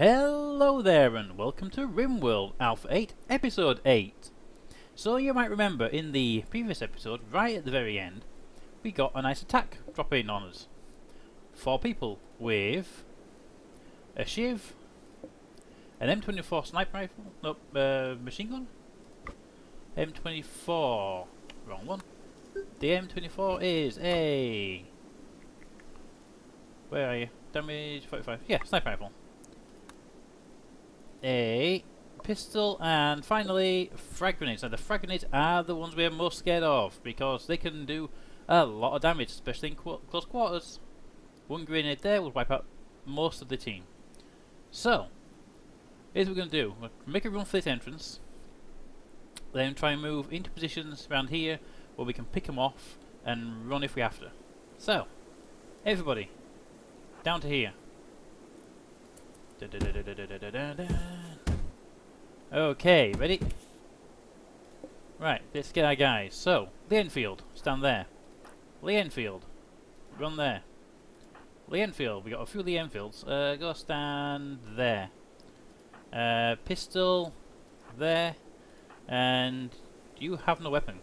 Hello there and welcome to RimWorld Alpha 8 Episode 8. So you might remember in the previous episode, right at the very end, we got a nice attack drop in on us. Four people with a shiv, an M24 sniper rifle, no, uh, machine gun, M24, wrong one. The M24 is a, where are you? Damage 45, yeah, sniper rifle a pistol, and finally frag grenades. Now the frag grenades are the ones we're most scared of because they can do a lot of damage, especially in qu close quarters. One grenade there will wipe out most of the team. So, here's what we're going to do. We'll make a run for this entrance, then try and move into positions around here where we can pick them off and run if we have to. So, everybody, down to here. Okay, ready? Right, let's get our guys. So, the Enfield, stand there. Lee Enfield, run there. Lee Enfield, we got a few Lee Enfields. Uh, go stand there. Uh, pistol, there. And you have no weapon.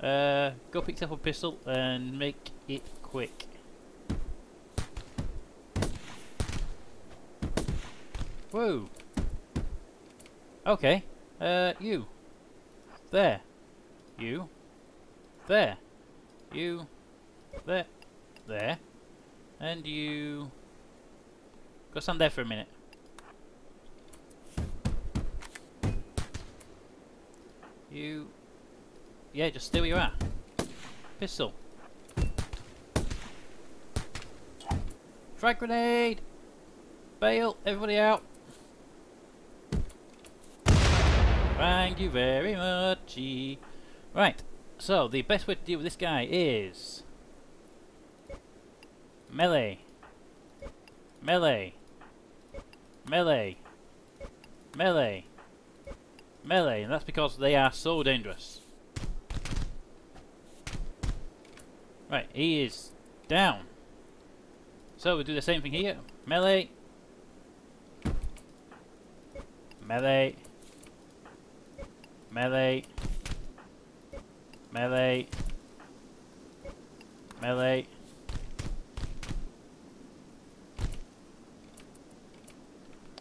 Uh, go pick up a pistol and make it quick. Whoa. Okay. Uh, you. There. You. There. You. There. There. And you... Go stand there for a minute. You... Yeah, just stay where you are. Pistol. Frag grenade! Bail! Everybody out! Thank you very much. Right, so the best way to deal with this guy is melee, melee, melee, melee, melee, and that's because they are so dangerous. Right, he is down. So we do the same thing here. Melee, melee. Melee. Melee. Melee.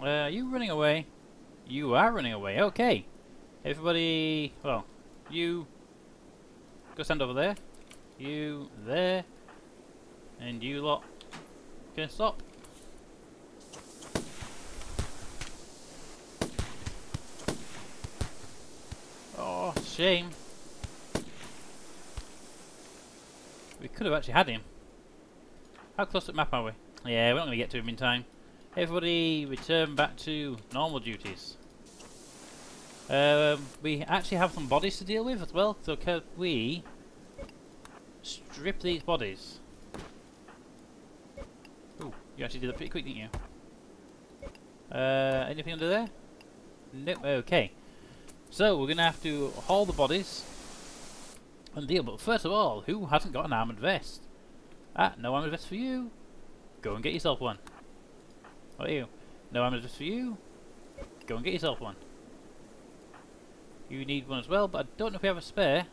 Uh, are you running away? You are running away, okay. Everybody, well, you go stand over there. You there. And you lot can stop. Shame. We could have actually had him. How close to the map are we? Yeah, we're not going to get to him in time. Everybody return back to normal duties. Um, we actually have some bodies to deal with as well, so can we strip these bodies? Ooh, you actually did that pretty quick, didn't you? Uh, anything under there? Nope, okay. So we're going to have to haul the bodies and deal. But first of all, who hasn't got an armoured vest? Ah, no armoured vest for you. Go and get yourself one. What are you? No armoured vest for you. Go and get yourself one. You need one as well, but I don't know if we have a spare.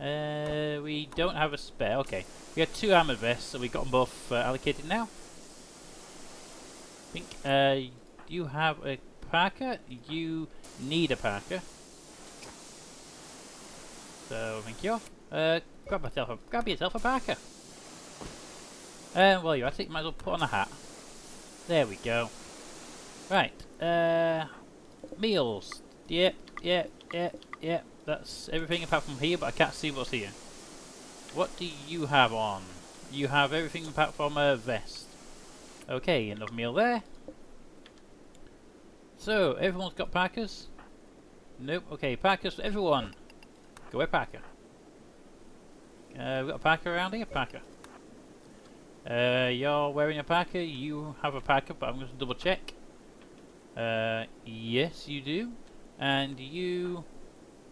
Uh, we don't have a spare. Okay, we had two armoured vests, so we got them both uh, allocated now. I think uh, you have a parka. You need a parka. So, thank you. Uh, grab yourself a, grab yourself a parka. Uh, well, you I think you might as well put on a hat. There we go. Right. Uh, meals. Yep, yep, yep, yep. That's everything apart from here, but I can't see what's here. What do you have on? You have everything apart from a vest. Okay, enough meal there. So, everyone's got parkas? Nope. Okay, parkas for everyone. Go away, parka. Uh, we got a parka around here? parka. Uh, you're wearing a parka. You have a parka, but I'm going to double check. Uh, yes, you do. And you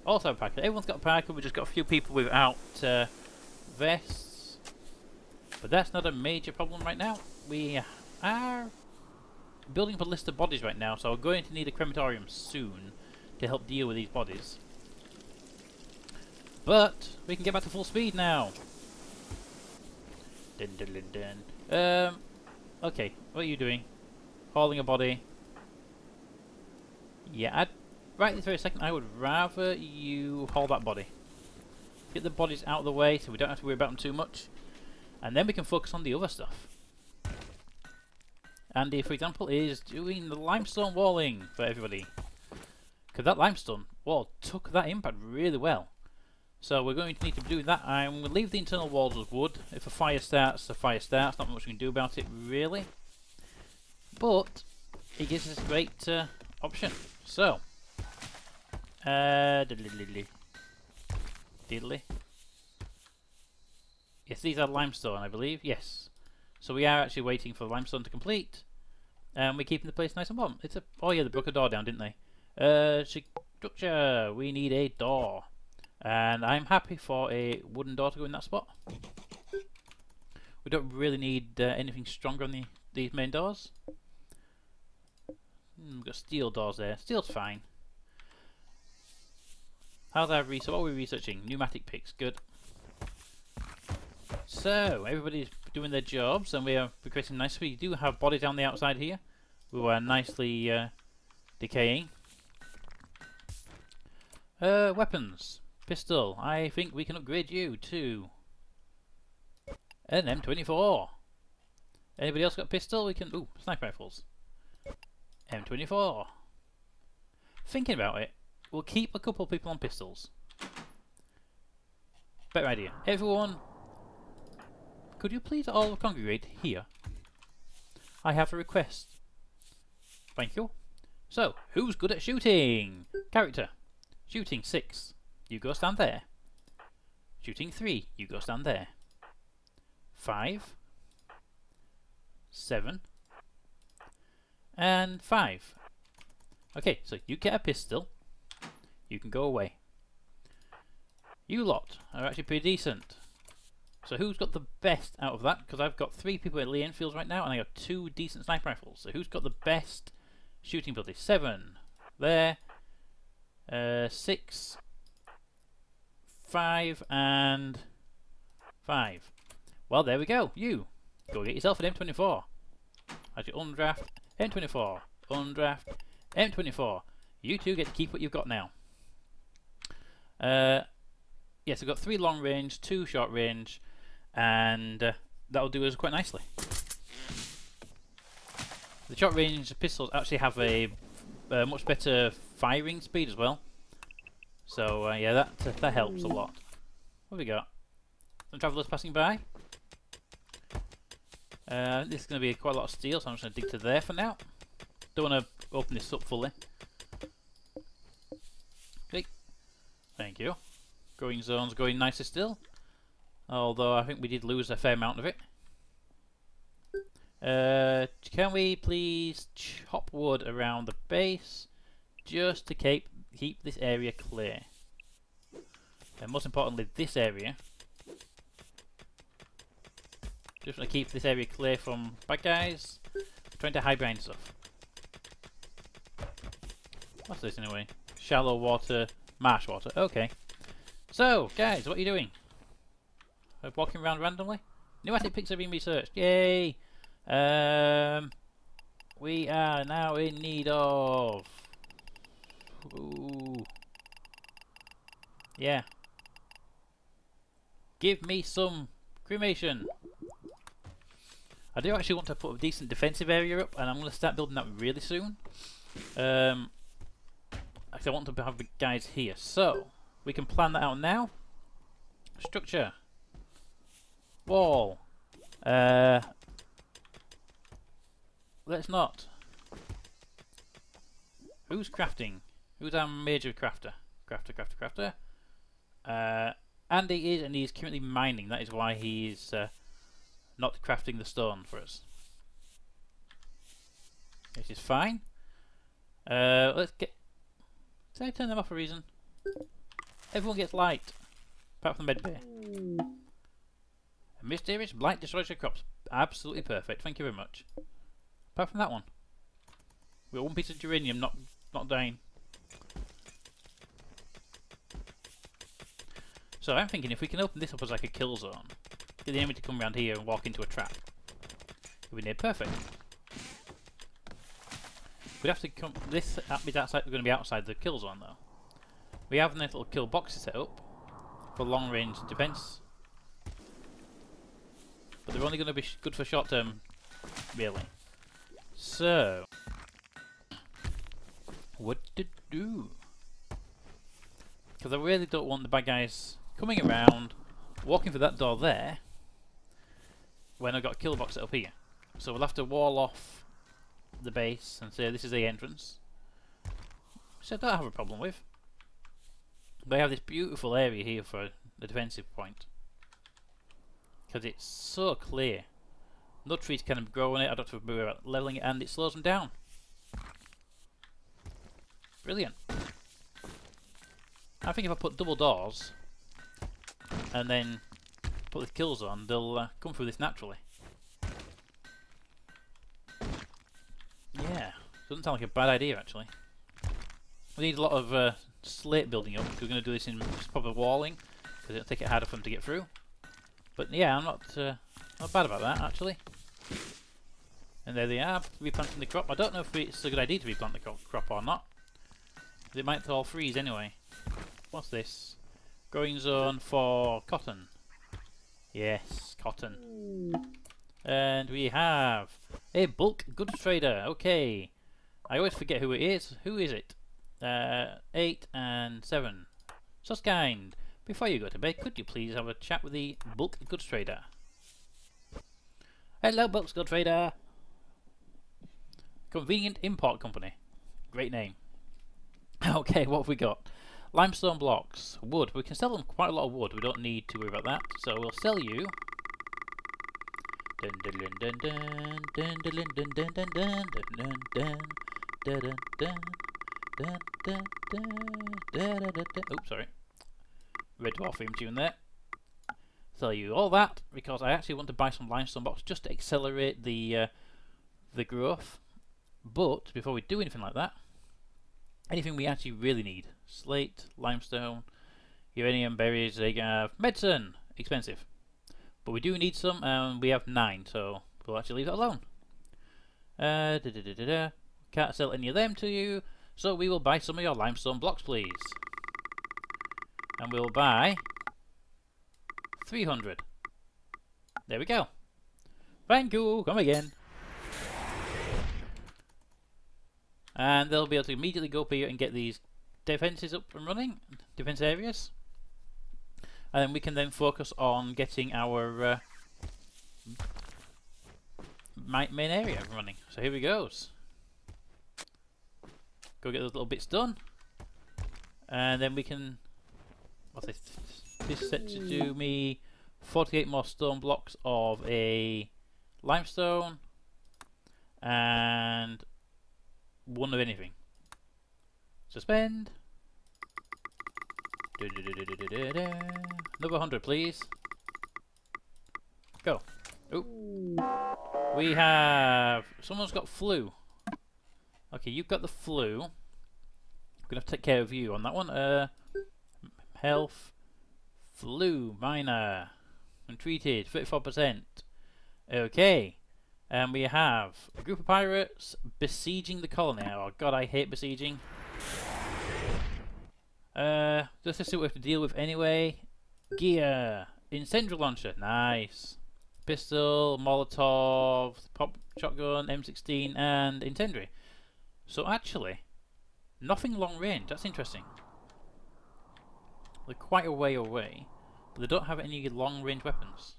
also have a parka. Everyone's got a parka. We've just got a few people without uh, vests. But that's not a major problem right now. We are building up a list of bodies right now, so we're going to need a crematorium soon to help deal with these bodies. But we can get back to full speed now. Dun, dun, dun. Um, okay, what are you doing? Hauling a body. Yeah, I'd, right this very second, I would rather you haul that body. Get the bodies out of the way so we don't have to worry about them too much. And then we can focus on the other stuff. Andy, for example, is doing the limestone walling for everybody. Because that limestone wall took that impact really well. So we're going to need to do that. I'm going to leave the internal walls as wood. If a fire starts, a fire starts. Not much we can do about it, really. But it gives us a great uh, option. So, uh, diddly, diddly. Yes, these are limestone, I believe. Yes. So we are actually waiting for the limestone to complete. And we're keeping the place nice and warm. It's a oh yeah, they broke a door down, didn't they? Uh, structure. We need a door, and I'm happy for a wooden door to go in that spot. We don't really need uh, anything stronger on the these main doors. Hmm, we've got steel doors there. Steel's fine. How's our research? What are we researching? Pneumatic picks. Good. So, everybody's doing their jobs and we are progressing nicely. We do have bodies down the outside here who are nicely uh, decaying. Uh, weapons. Pistol. I think we can upgrade you to an M24. Anybody else got pistol? We can... Ooh, sniper rifles. M24. Thinking about it, we'll keep a couple of people on pistols. Better idea. Everyone, could you please all congregate here? I have a request. Thank you. So, who's good at shooting? Character. Shooting 6. You go stand there. Shooting 3. You go stand there. 5. 7 and 5. Okay, so you get a pistol. You can go away. You lot are actually pretty decent. So who's got the best out of that? Because I've got three people at Lee Enfields right now, and I got two decent sniper rifles. So who's got the best shooting ability? Seven. There. Uh, six. Five and five. Well, there we go. You. Go get yourself an M24. As your undraft M24, undraft, M24. You two get to keep what you've got now. Uh, yes, I've got three long range, two short range, and uh, that'll do us quite nicely. The short range pistols actually have a uh, much better firing speed as well. So uh, yeah, that uh, that helps a lot. What have we got? Some travellers passing by. Uh, this is going to be quite a lot of steel, so I'm just going to dig to there for now. Don't want to open this up fully. Okay. Thank you. Growing zone's going nicer still. Although I think we did lose a fair amount of it. Uh, can we please chop wood around the base just to keep keep this area clear? And most importantly, this area just want to keep this area clear from bad guys. trying to hide behind stuff. What's this anyway? Shallow water, marsh water. Okay. So, guys, what are you doing? Uh, walking around randomly? Pneumatic picks are being researched. Yay! Um, we are now in need of... Ooh. Yeah. Give me some cremation. I do actually want to put a decent defensive area up, and I'm going to start building that really soon. Um, actually, I want to have the guys here, so we can plan that out now. Structure, wall. Uh, let's not. Who's crafting? Who's our major crafter? Crafter, crafter, crafter. Uh, Andy is, and he's currently mining. That is why he's uh, not crafting the stone for us. Which is fine. Uh, let's get... Did I turn them off for a reason? Everyone gets light. Apart from the medbay. A mysterious blight destroys your crops. Absolutely perfect. Thank you very much. Apart from that one. We got one piece of geranium not not dying. So I'm thinking if we can open this up as like a kill zone, get the enemy to come around here and walk into a trap, it would be near perfect. We'd have to come. This is outside. We're going to be outside the kill zone though. We have nice little kill boxes set up for long range defense, but they're only going to be good for short term, really. So, what to do? Because I really don't want the bad guys coming around, walking through that door there, when I've got a kill box up here. So we'll have to wall off the base and say this is the entrance. Which I don't have a problem with. They have this beautiful area here for the defensive point. Because it's so clear. No trees can grow on it, I don't have to worry about levelling it, and it slows them down. Brilliant. I think if I put double doors, and then put the kills on, they'll uh, come through this naturally. Yeah, doesn't sound like a bad idea actually. We need a lot of uh, slate building up, we're going to do this in proper walling, because it'll take it harder for them to get through. But yeah, I'm not uh, not bad about that actually. And there they are, replanting the crop. I don't know if it's a good idea to replant the crop or not. It might all freeze anyway. What's this? Growing zone for cotton. Yes, cotton. And we have a bulk goods trader. Okay. I always forget who it is. Who is it? Uh, 8 and 7. Suskind, before you go to bed, could you please have a chat with the bulk goods trader? Hello, bulk goods trader. Convenient Import Company. Great name. okay, what have we got? Limestone blocks, wood. We can sell them quite a lot of wood. We don't need to worry about that. So we'll sell you. Oops, sorry. Red Dwarf theme tune there. Tell you all that because I actually want to buy some limestone blocks just to accelerate the uh, the growth. But before we do anything like that, anything we actually really need: slate, limestone, uranium, berries, they have medicine, expensive. But we do need some, and we have nine, so we'll actually leave that alone. Uh, da -da -da Can't sell any of them to you, so we will buy some of your limestone blocks, please. And we'll buy 300. There we go. Thank you, come again. And they'll be able to immediately go up here and get these defences up and running, defence areas and then we can then focus on getting our uh, main area running. So here we goes. Go get those little bits done, and then we can. What's this? This set to do me 48 more stone blocks of a limestone and one of anything. Suspend. Another 100, please. Go. Oop. We have... Someone's got flu. Okay, you've got the flu. I'm going to take care of you on that one. Uh, health. Flu. Minor. Untreated. 34%. Okay. And we have a group of pirates besieging the colony. Oh god, I hate besieging. Uh, just to see what we have to deal with anyway. Gear. Incendiary launcher. Nice. Pistol, Molotov, pop shotgun, M16, and incendiary. So actually, nothing long range. That's interesting. They're quite a way away, but they don't have any long range weapons.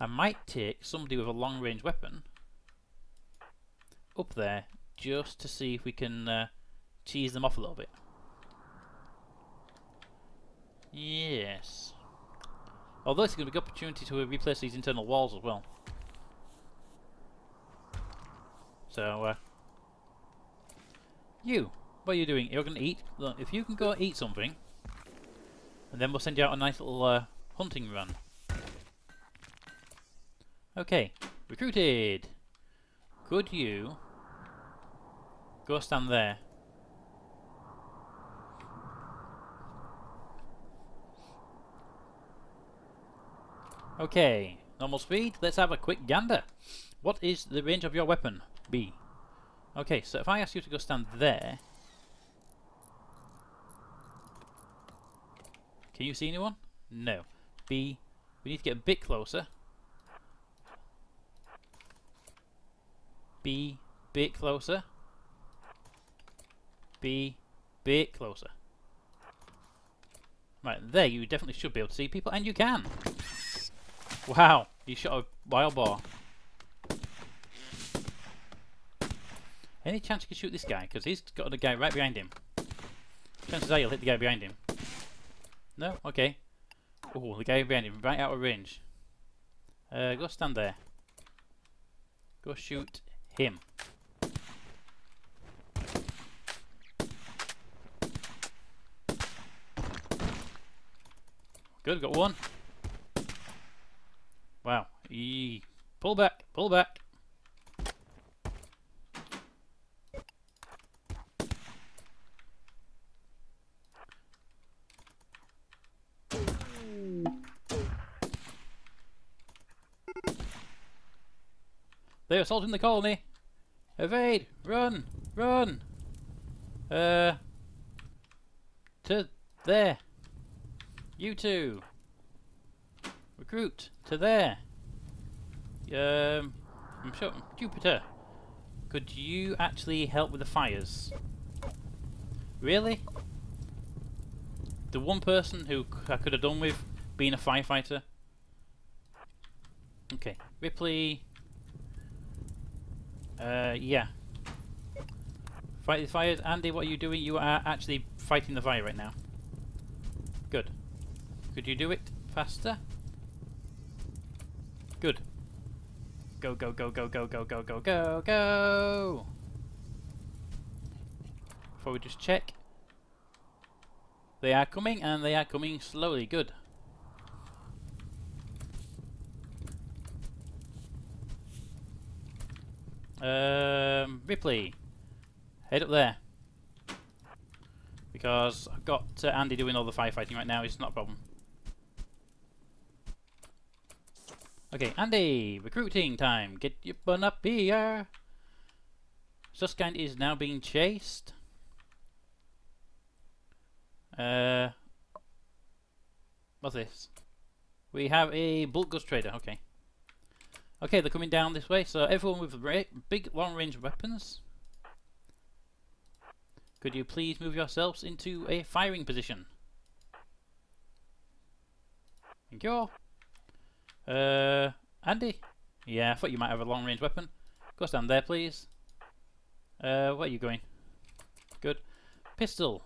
I might take somebody with a long range weapon up there just to see if we can uh, cheese them off a little bit. Yes. Although it's going to be a good opportunity to replace these internal walls as well. So, uh, you, what are you doing? You're going to eat? Look, if you can go eat something, and then we'll send you out a nice little uh, hunting run. Okay, recruited. Could you Go stand there. Okay, normal speed. Let's have a quick gander. What is the range of your weapon? B. Okay, so if I ask you to go stand there... Can you see anyone? No. B. We need to get a bit closer. B. Bit closer. B. Bit closer. Right, there you definitely should be able to see people, and you can! Wow, you shot a wild boar. Any chance you can shoot this guy? Because he's got a guy right behind him. Chances are you'll hit the guy behind him. No? Okay. Oh, the guy him, right out of range. Uh, go stand there. Go shoot him. Good, got one. Wow. Eee. Pull back, pull back. They're assaulting the colony. Evade! Run! Run! Uh. To there. You two. Recruit to there. Um, I'm sure Jupiter. Could you actually help with the fires? Really? The one person who I could have done with being a firefighter. Okay, Ripley. Uh, yeah. Fight the fires. Andy, what are you doing? You are actually fighting the fire right now. Good. Could you do it faster? Good. Go, go, go, go, go, go, go, go, go, go! Before we just check. They are coming, and they are coming slowly. Good. Um, Ripley, head up there. Because I've got uh, Andy doing all the firefighting right now, it's not a problem. Okay, Andy, recruiting time. Get your bun up here. Suskind is now being chased. Uh, what's this? We have a bulk goods trader. Okay. Okay, they're coming down this way. So everyone with big long-range weapons, could you please move yourselves into a firing position? Thank you. Uh, Andy? Yeah, I thought you might have a long-range weapon. Go stand there, please. Uh, where are you going? Good. Pistol.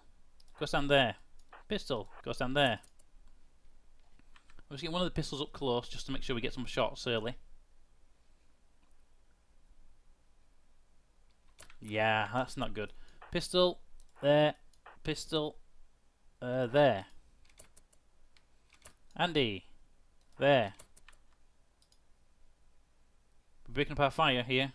Go stand there. Pistol. Go stand there. Let's get one of the pistols up close just to make sure we get some shots early. Yeah, that's not good. Pistol, there. Pistol, uh, there. Andy, there. We're breaking up our fire here.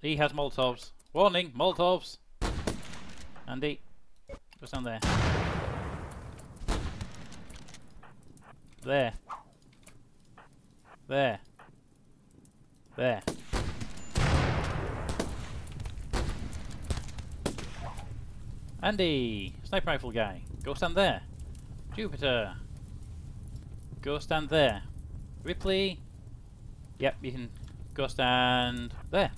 He has Molotovs. Warning, Molotovs! Andy, go down there. There. There. There. Andy! Sniper rifle guy. Go stand there. Jupiter. Go stand there. Ripley. Yep, you can go stand there.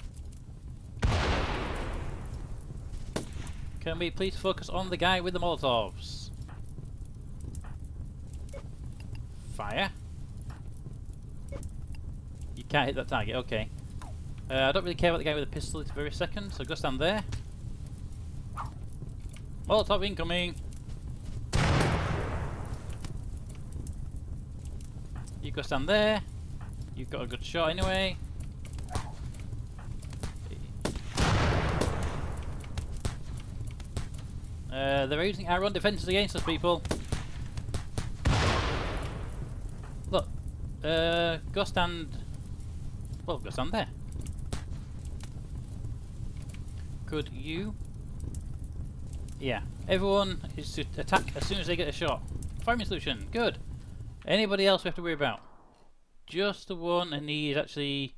Can we please focus on the guy with the Molotovs? Fire. You can't hit that target, okay. Uh, I don't really care about the guy with the pistol this very second, so go stand there. Molotov incoming! You go stand there. You've got a good shot anyway. Uh, they're using our own defences against us, people. Uh, go stand. Well, go stand there. Could you? Yeah. Everyone is to attack as soon as they get a shot. Firing solution. Good. Anybody else we have to worry about? Just the one, and he is actually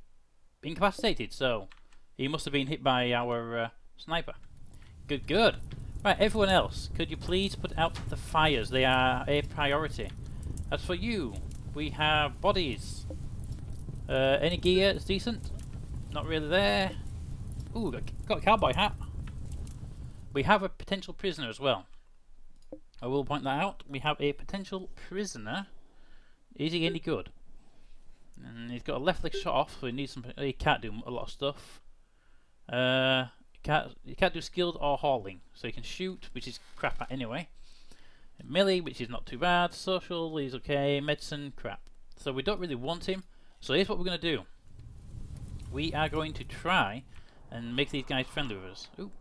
incapacitated. So he must have been hit by our uh, sniper. Good. Good. Right. Everyone else, could you please put out the fires? They are a priority. As for you, we have bodies. Uh, any gear is decent? Not really there. Ooh, got, a cowboy hat. We have a potential prisoner as well. I will point that out. We have a potential prisoner. Is he any good? And he's got a left leg shot off, so he needs some. He can't do a lot of stuff. Uh, can't. He can't do skilled or hauling, so he can shoot, which is crap anyway. Melee, which is not too bad. Social is okay. Medicine, crap. So we don't really want him. So here's what we're going to do. We are going to try and make these guys friendly with us. Ooh,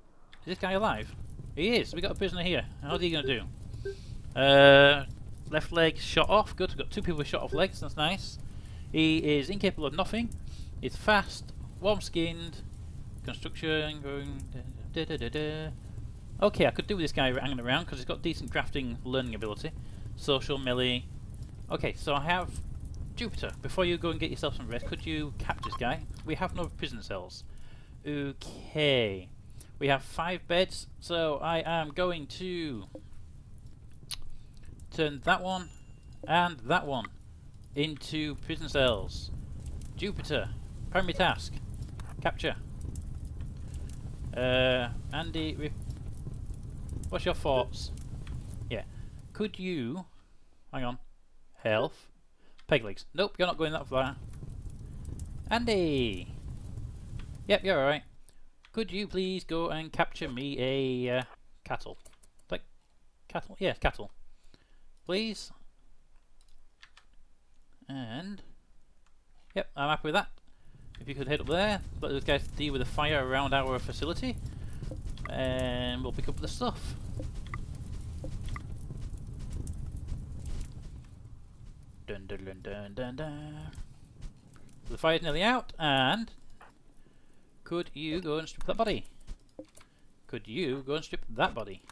is this guy alive? He is. We got a prisoner here. How's he going to do? Uh, left leg shot off. Good. We've got two people with shot off legs. That's nice. He is incapable of nothing. He's fast, warm-skinned, construction going. Da, da, da, Okay, I could do with this guy hanging around because he's got decent crafting learning ability. Social, melee. Okay, so I have Jupiter. Before you go and get yourself some rest, could you capture this guy? We have no prison cells. Okay. We have five beds, so I am going to turn that one and that one into prison cells. Jupiter, primary task, capture. Uh, Andy, What's your thoughts? Yeah. Could you... Hang on. Health. Peg legs. Nope, you're not going that far. Andy! Yep, you're alright. Could you please go and capture me a uh, cattle? Like, cattle? Yeah, cattle. Please? And... Yep, I'm happy with that. If you could head up there, let those guys deal with the fire around our facility we'll pick up the stuff. Dun dun dun dun dun dun. The fire's nearly out, and could you go and strip that body? Could you go and strip that body?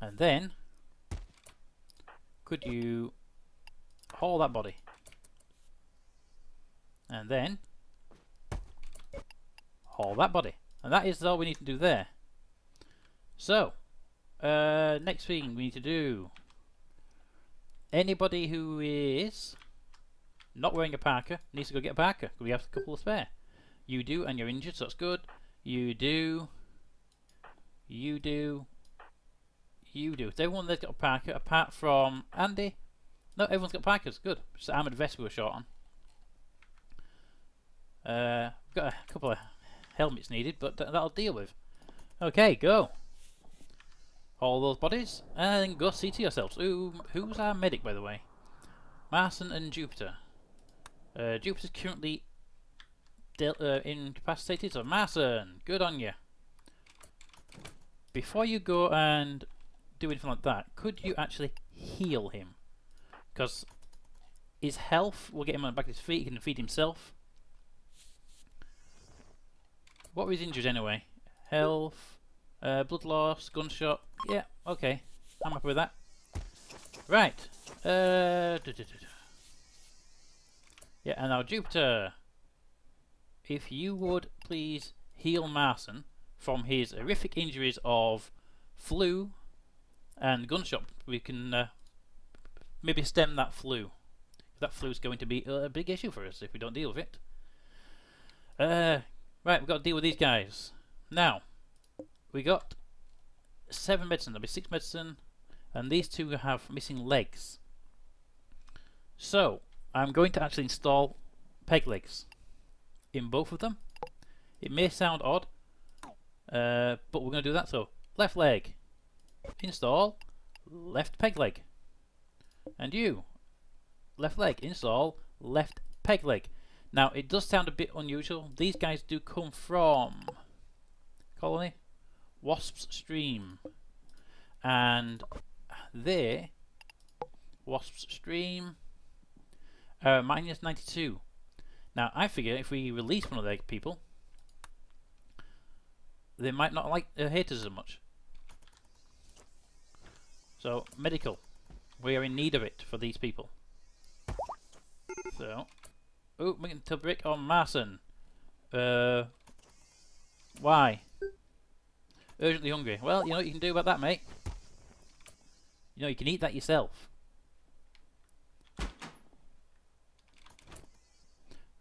And then, could you haul that body? And then, haul that body. And that is all we need to do there. So, uh, next thing we need to do. Anybody who is not wearing a parka needs to go get a parka. We have a couple of spare. You do, and you're injured, so that's good. You do. You do. You do. So everyone that's got a parka, apart from Andy. No, everyone's got parkas. Good. Just armoured vest we were short on. Uh, got a couple of helmets needed, but th that'll deal with. Okay, go. All those bodies, and go see to yourselves. Who's our medic, by the way? Marson and Jupiter. Uh, Jupiter's currently uh, incapacitated, so Marson, good on you. Before you go and do anything like that, could you actually heal him? Because his health will get him back his feet, he can feed himself. What were his injuries anyway? Health, uh, blood loss, gunshot. Yeah, okay. I'm happy with that. Right. Uh, yeah, and now Jupiter. If you would please heal Marson from his horrific injuries of flu and gunshot, we can uh, maybe stem that flu. That flu is going to be a big issue for us if we don't deal with it. Uh, Right, we've got to deal with these guys. Now, we got seven medicine, there'll be six medicine, and these two have missing legs. So, I'm going to actually install peg legs in both of them. It may sound odd, uh, but we're going to do that. So, left leg, install, left peg leg. And you, left leg, install, left peg leg. Now, it does sound a bit unusual. These guys do come from Colony, Wasp's Stream, and they Wasp's stream. Uh, minus 92. Now, I figure if we release one of their people, they might not like the haters as much. So, medical. We are in need of it for these people. So, oh, Tilbrick on Marson. Uh, why? Urgently hungry. Well, you know what you can do about that, mate? You know, you can eat that yourself.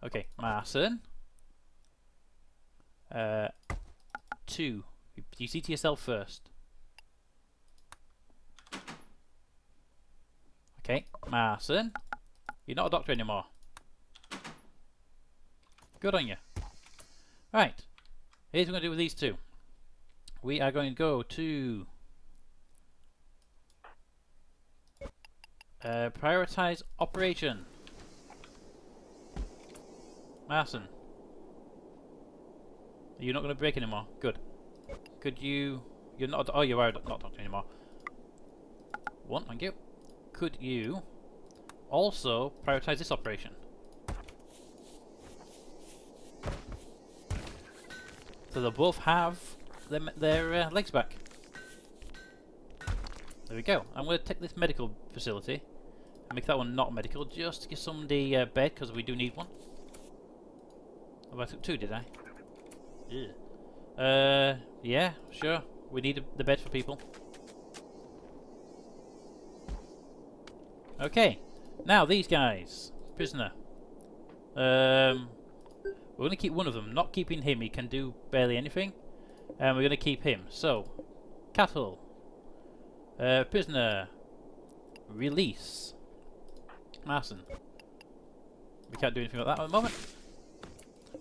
Okay, Marson. Uh, two. You see to yourself first. Okay, Marson. You're not a doctor anymore. Good on you. Right. Here's what we're going to do with these two. We are going to go to... Uh, prioritize operation. Marson. You're not going to break anymore. Good. Could you... You're not... Oh, you are not doctor anymore. One, thank you. Could you also prioritize this operation? So they'll both have them, their uh, legs back. There we go. I'm going to take this medical facility and make that one not medical just to give somebody a uh, bed because we do need one. Oh, I took two, did I? Yeah. Uh, yeah, sure. We need a, the bed for people. Okay. Now, these guys. Prisoner. Um, we're going to keep one of them. Not keeping him. He can do barely anything. And we're going to keep him. So, cattle. Uh, prisoner. Release. Marson. We can't do anything about that at the moment.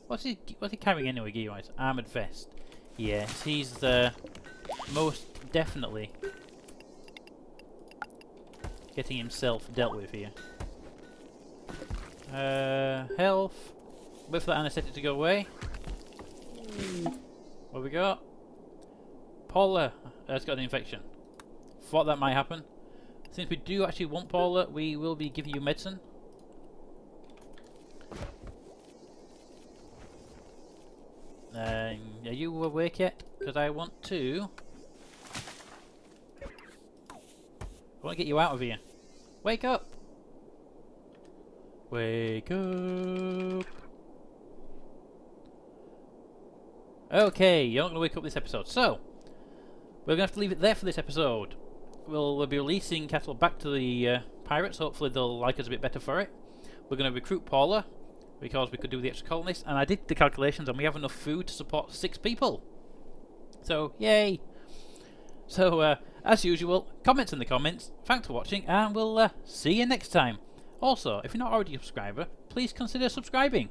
What's he what's he carrying anyway, gear wise? Armoured vest. Yes, he's the most definitely getting himself dealt with here. Uh, health. Wait for that anesthetic to go away. What we got? Paula has got an infection. Thought that might happen. Since we do actually want Paula, we will be giving you medicine. Uh, are you awake yet? Because I want to... I want to get you out of here. Wake up! Wake up! Okay, you're not going to wake up this episode. So, we're going to have to leave it there for this episode. We'll, we'll be releasing cattle back to the uh, pirates. Hopefully they'll like us a bit better for it. We're going to recruit Paula because we could do the extra colonists. And I did the calculations and we have enough food to support six people. So, yay! So, uh, as usual, comments in the comments. Thanks for watching and we'll uh, see you next time. Also, if you're not already a subscriber, please consider subscribing.